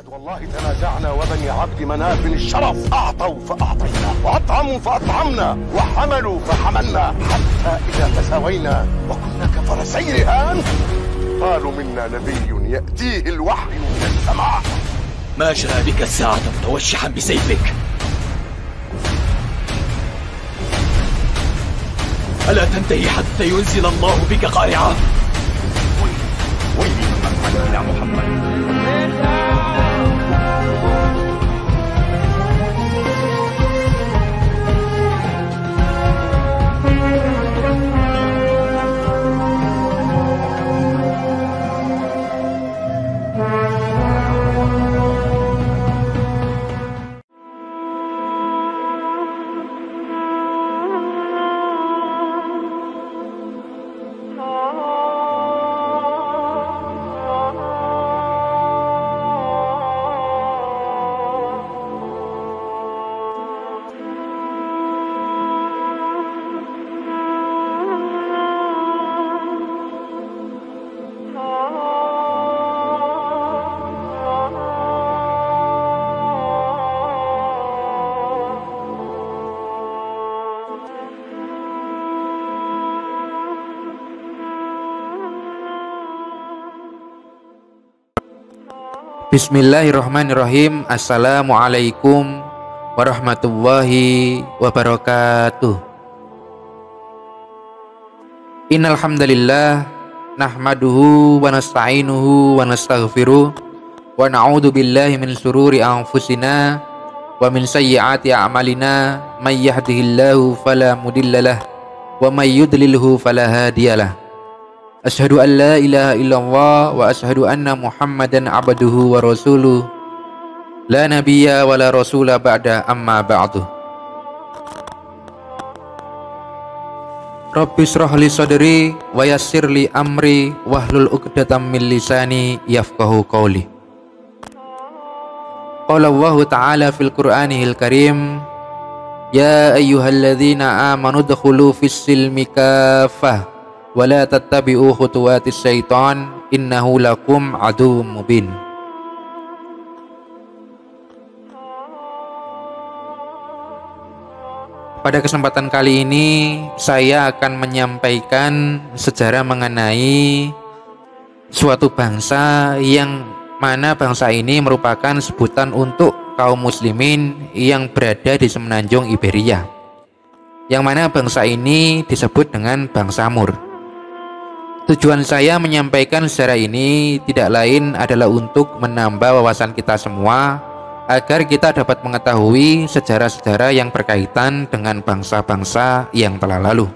لقد والله تنازعنا وبني عبد مناف الشرف. أعطوا فأعطينا وأطعموا فأطعمنا وحملوا فحملنا. حتى إذا تساوينا وكنا كفرسي رهان قالوا منا نبي يأتيه الوحي من السماء. ما جاء بك الساعة متوشحا بسيفك. ألا تنتهي حتى ينزل الله بك قارعة؟ ويلي من أفعل إلى محمد. Bismillahirrahmanirrahim. Assalamualaikum warahmatullahi wabarakatuh. Innalhamdalillah Nahmaduhu wa nasta'inuhu wa nastaghfiruh Wa na'udhu billahi min sururi anfusina Wa min sayyiati a'malina. Man yahdihillahu falamudillalah Wa man yudlilhu falahadiyalah Ashhadu an la ilaha illallah wa ashhadu anna Muhammadan abduhu wa rasuluh. La nabiyya wa la rasula ba'da amma ba'du. Rabbi li sadri wa yassir li amri wahlul uqdatam min lisani yafqahu qawli. Qala Allah ta'ala fil Qur'anihil Karim Ya ayyuhalladzina amanu dkhulu fis silmi kafah wala tattabi'u khutuwatis syaitan innahu lakum aduwwum mubin Pada kesempatan kali ini saya akan menyampaikan sejarah mengenai suatu bangsa yang mana bangsa ini merupakan sebutan untuk kaum muslimin yang berada di semenanjung Iberia. Yang mana bangsa ini disebut dengan bangsa Mur. Tujuan saya menyampaikan sejarah ini tidak lain adalah untuk menambah wawasan kita semua agar kita dapat mengetahui sejarah-sejarah yang berkaitan dengan bangsa-bangsa yang telah lalu.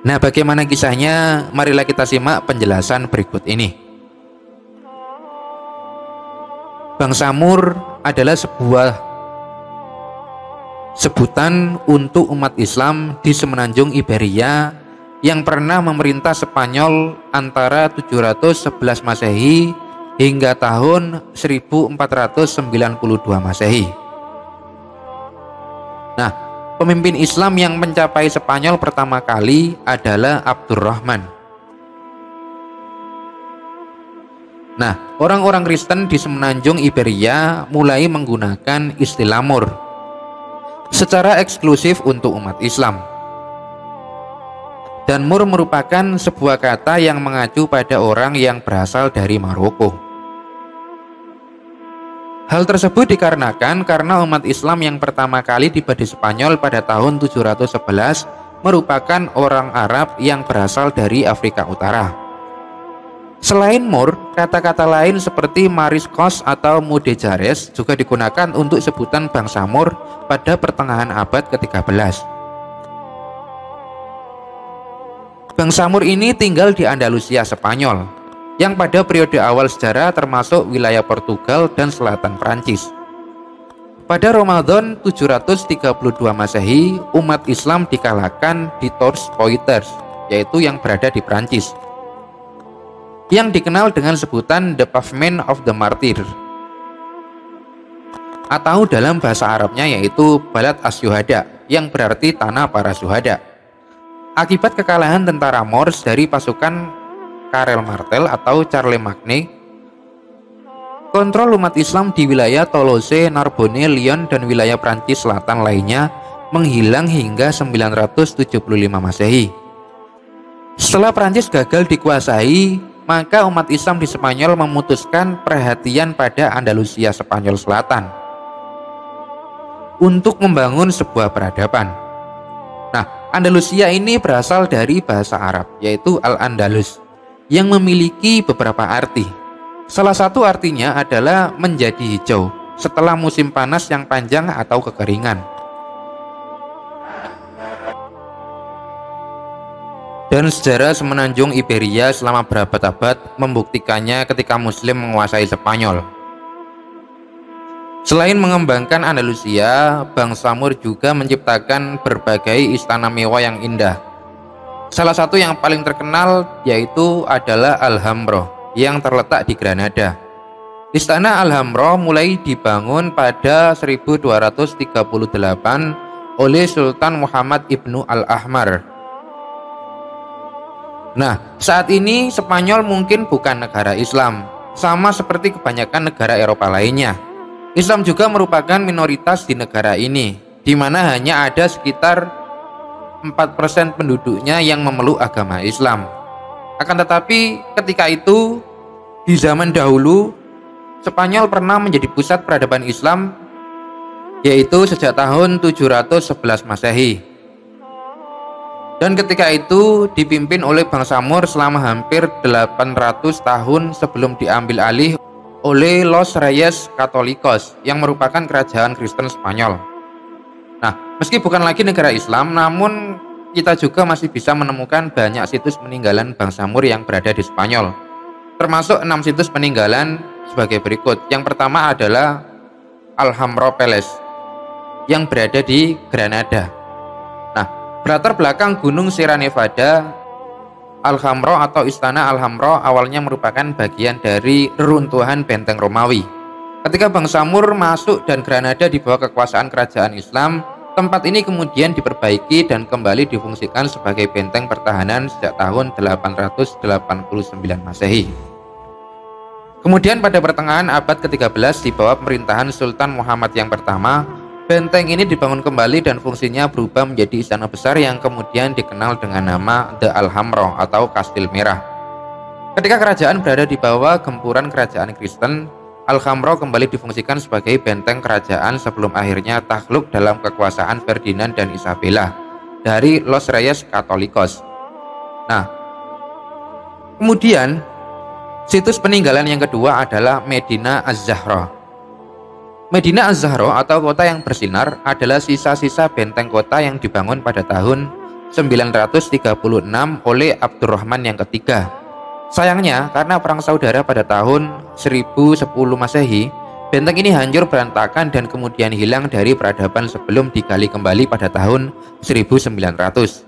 Nah, bagaimana kisahnya? Marilah kita simak penjelasan berikut ini. Bangsa Mur adalah sebuah sebutan untuk umat Islam di semenanjung Iberia yang pernah memerintah Spanyol antara 711 Masehi hingga tahun 1492 Masehi. Nah, pemimpin Islam yang mencapai Spanyol pertama kali adalah Abdurrahman. Nah, orang-orang Kristen di semenanjung Iberia mulai menggunakan istilah Mur secara eksklusif untuk umat Islam. Dan Mur merupakan sebuah kata yang mengacu pada orang yang berasal dari Maroko. Hal tersebut dikarenakan karena umat Islam yang pertama kali tiba di Spanyol pada tahun 711 merupakan orang Arab yang berasal dari Afrika Utara. Selain Mur, kata-kata lain seperti Mariscos atau Mudejares juga digunakan untuk sebutan bangsa Mur pada pertengahan abad ke-13. Bangsa Mur ini tinggal di Andalusia Spanyol, yang pada periode awal sejarah termasuk wilayah Portugal dan selatan Prancis. Pada Ramadan 732 Masehi, umat Islam dikalahkan di Tours Poitiers, yaitu yang berada di Prancis. Yang dikenal dengan sebutan The Pavement of the Martyr. Atau dalam bahasa Arabnya yaitu Balad Asyuhada, yang berarti tanah para syuhada. Akibat kekalahan tentara Moors dari pasukan Karel Martel atau Charlemagne kontrol umat Islam di wilayah Tolose, Narbonne, Lyon, dan wilayah Prancis selatan lainnya menghilang hingga 975 Masehi. Setelah Prancis gagal dikuasai, maka umat Islam di Spanyol memutuskan perhatian pada Andalusia Spanyol Selatan untuk membangun sebuah peradaban. Andalusia ini berasal dari bahasa Arab, yaitu Al-Andalus, yang memiliki beberapa arti. Salah satu artinya adalah menjadi hijau setelah musim panas yang panjang atau kekeringan. Dan sejarah semenanjung Iberia selama berabad-abad membuktikannya ketika Muslim menguasai Spanyol. Selain mengembangkan Andalusia, bangsa Mur juga menciptakan berbagai istana mewah yang indah. Salah satu yang paling terkenal yaitu adalah Alhambra yang terletak di Granada. Istana Alhambra mulai dibangun pada 1238 oleh Sultan Muhammad ibnu Al-Ahmar Nah, saat ini Spanyol mungkin bukan negara Islam, sama seperti kebanyakan negara Eropa lainnya. Islam juga merupakan minoritas di negara ini, di mana hanya ada sekitar 4% penduduknya yang memeluk agama Islam. Akan tetapi, ketika itu di zaman dahulu Spanyol pernah menjadi pusat peradaban Islam yaitu sejak tahun 711 Masehi. Dan ketika itu dipimpin oleh bangsa Mur selama hampir 800 tahun sebelum diambil alih oleh Los Reyes Katolikos yang merupakan kerajaan Kristen Spanyol. Nah, meski bukan lagi negara Islam, namun kita juga masih bisa menemukan banyak situs peninggalan bangsa Mur yang berada di Spanyol. Termasuk enam situs peninggalan sebagai berikut. Yang pertama adalah Alhambra Palace yang berada di Granada. Berlatar belakang Gunung Sierra Nevada, Alhambra atau Istana Alhambra awalnya merupakan bagian dari reruntuhan benteng Romawi. Ketika bangsa Mur masuk dan Granada di bawah kekuasaan kerajaan Islam, tempat ini kemudian diperbaiki dan kembali difungsikan sebagai benteng pertahanan sejak tahun 889 Masehi. Kemudian pada pertengahan abad ke-13 di bawah pemerintahan Sultan Muhammad yang pertama, Benteng ini dibangun kembali dan fungsinya berubah menjadi istana besar yang kemudian dikenal dengan nama The Alhambra atau Kastil Merah. Ketika kerajaan berada di bawah gempuran kerajaan Kristen, Alhambra kembali difungsikan sebagai benteng kerajaan sebelum akhirnya takluk dalam kekuasaan Ferdinand dan Isabella dari Los Reyes Katolikos. Nah, kemudian situs peninggalan yang kedua adalah Medina Az-Zahra Medina Az-Zahra atau kota yang bersinar adalah sisa-sisa benteng kota yang dibangun pada tahun 936 oleh Abdurrahman yang ketiga. Sayangnya, karena perang saudara pada tahun 1010 Masehi, benteng ini hancur berantakan dan kemudian hilang dari peradaban sebelum digali kembali pada tahun 1900.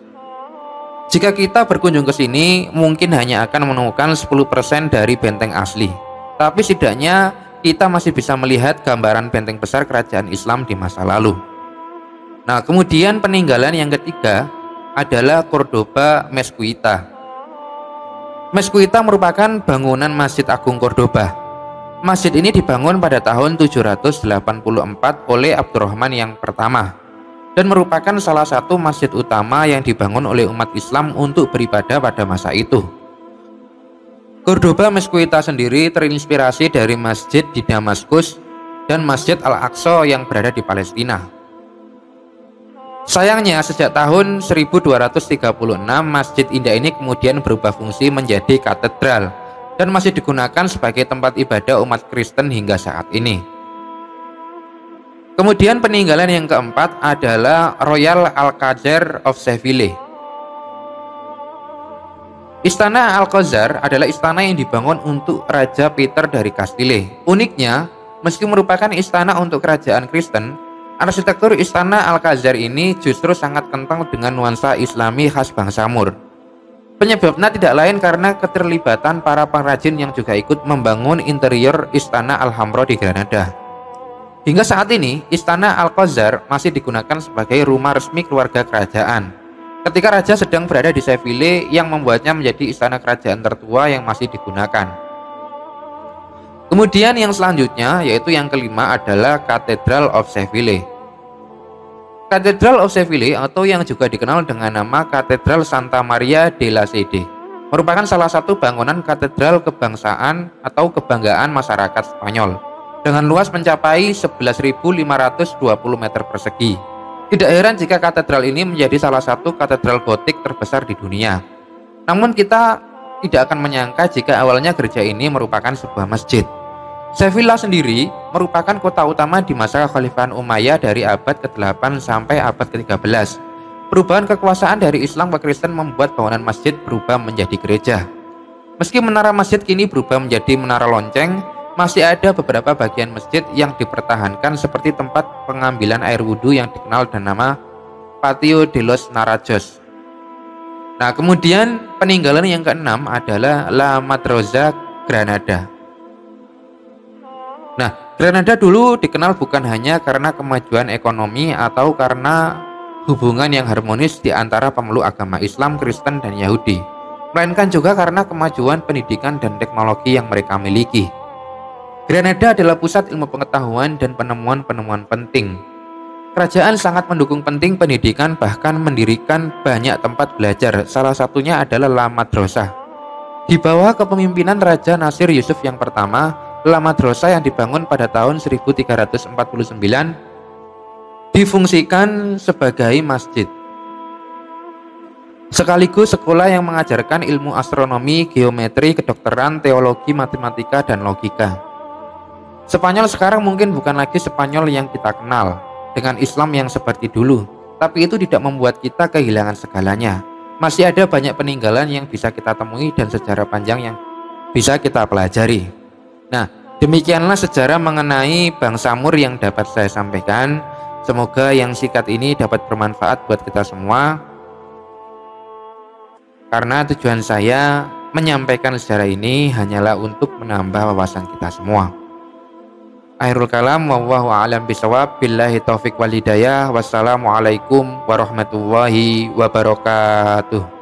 Jika kita berkunjung ke sini, mungkin hanya akan menemukan 10% dari benteng asli. Tapi setidaknya kita masih bisa melihat gambaran benteng besar kerajaan Islam di masa lalu. Nah, kemudian peninggalan yang ketiga adalah Cordoba Mesquita. Mesquita merupakan bangunan Masjid Agung Cordoba. Masjid ini dibangun pada tahun 784 oleh Abdurrahman yang pertama dan merupakan salah satu masjid utama yang dibangun oleh umat Islam untuk beribadah pada masa itu. Cordoba Mesquita sendiri terinspirasi dari masjid di Damaskus dan Masjid Al-Aqsa yang berada di Palestina. Sayangnya sejak tahun 1236 Masjid Indah ini kemudian berubah fungsi menjadi katedral dan masih digunakan sebagai tempat ibadah umat Kristen hingga saat ini. Kemudian peninggalan yang keempat adalah Royal Alcazar of Seville Istana Alcazar adalah istana yang dibangun untuk Raja Peter dari Castile. Uniknya, meski merupakan istana untuk kerajaan Kristen, arsitektur istana Alcazar ini justru sangat kental dengan nuansa Islami khas bangsa Mur. Penyebabnya tidak lain karena keterlibatan para pengrajin yang juga ikut membangun interior istana Alhambra di Granada. Hingga saat ini, istana Alcazar masih digunakan sebagai rumah resmi keluarga kerajaan ketika raja sedang berada di Seville yang membuatnya menjadi istana kerajaan tertua yang masih digunakan. Kemudian yang selanjutnya yaitu yang kelima adalah Cathedral of Seville. Cathedral of Seville atau yang juga dikenal dengan nama Katedral Santa Maria de la Sede merupakan salah satu bangunan katedral kebangsaan atau kebanggaan masyarakat Spanyol dengan luas mencapai 11.520 meter persegi. Tidak heran jika katedral ini menjadi salah satu katedral gotik terbesar di dunia. Namun kita tidak akan menyangka jika awalnya gereja ini merupakan sebuah masjid. Sevilla sendiri merupakan kota utama di masa kekhalifahan Umayyah dari abad ke-8 sampai abad ke-13. Perubahan kekuasaan dari Islam ke Kristen membuat bangunan masjid berubah menjadi gereja. Meski menara masjid kini berubah menjadi menara lonceng, masih ada beberapa bagian masjid yang dipertahankan seperti tempat pengambilan air wudhu yang dikenal dengan nama Patio de los Narajos. Nah, kemudian peninggalan yang keenam adalah La Matroza Granada. Nah, Granada dulu dikenal bukan hanya karena kemajuan ekonomi atau karena hubungan yang harmonis di antara pemeluk agama Islam, Kristen, dan Yahudi, melainkan juga karena kemajuan pendidikan dan teknologi yang mereka miliki. Granada adalah pusat ilmu pengetahuan dan penemuan-penemuan penting. Kerajaan sangat mendukung penting pendidikan bahkan mendirikan banyak tempat belajar, salah satunya adalah La Madrasah. Di bawah kepemimpinan Raja Nasir Yusuf yang pertama, La Madrasah yang dibangun pada tahun 1349 difungsikan sebagai masjid. Sekaligus sekolah yang mengajarkan ilmu astronomi, geometri, kedokteran, teologi, matematika, dan logika. Spanyol sekarang mungkin bukan lagi Spanyol yang kita kenal, dengan Islam yang seperti dulu, tapi itu tidak membuat kita kehilangan segalanya. Masih ada banyak peninggalan yang bisa kita temui dan sejarah panjang yang bisa kita pelajari. Nah, demikianlah sejarah mengenai Bang Samur yang dapat saya sampaikan. Semoga yang sikat ini dapat bermanfaat buat kita semua. Karena tujuan saya menyampaikan sejarah ini hanyalah untuk menambah wawasan kita semua. Akhirul kalam wallahu a'lam bisawab billahi taufik wal hidayah wassalamualaikum warahmatullahi wabarakatuh.